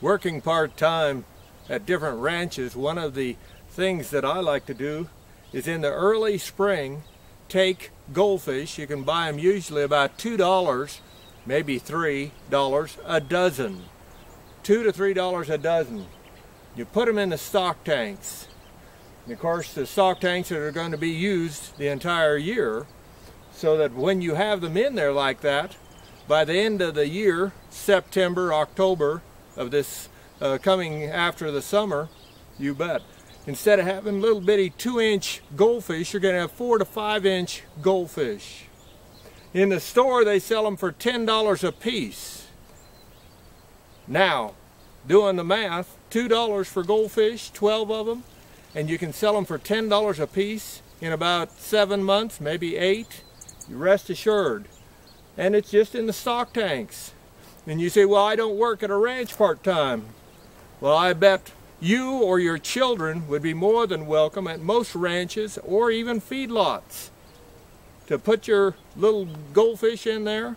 Working part-time at different ranches, one of the things that I like to do is in the early spring, take goldfish. You can buy them usually about $2, maybe $3 a dozen. 2 to $3 a dozen. You put them in the stock tanks. And of course, the stock tanks that are going to be used the entire year so that when you have them in there like that, by the end of the year, September, October of this uh, coming after the summer, you bet. Instead of having little bitty two inch goldfish, you're going to have four to five inch goldfish. In the store, they sell them for $10 a piece. Now, doing the math, $2 for goldfish, 12 of them, and you can sell them for $10 a piece in about seven months, maybe eight. Rest assured. And it's just in the stock tanks. And you say, well, I don't work at a ranch part-time. Well, I bet you or your children would be more than welcome at most ranches or even feedlots to put your little goldfish in there.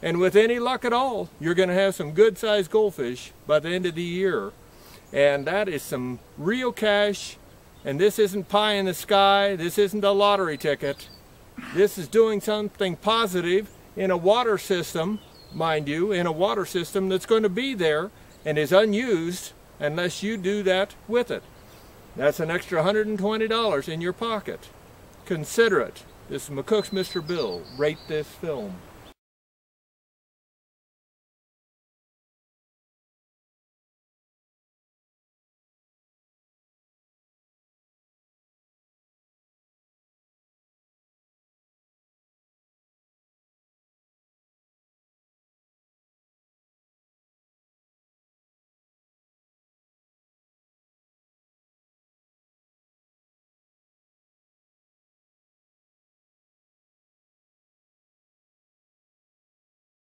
And with any luck at all, you're going to have some good-sized goldfish by the end of the year. And that is some real cash. And this isn't pie in the sky. This isn't a lottery ticket. This is doing something positive in a water system, mind you, in a water system that's going to be there and is unused unless you do that with it. That's an extra $120 in your pocket. Consider it. This is McCook's Mr. Bill. Rate this film.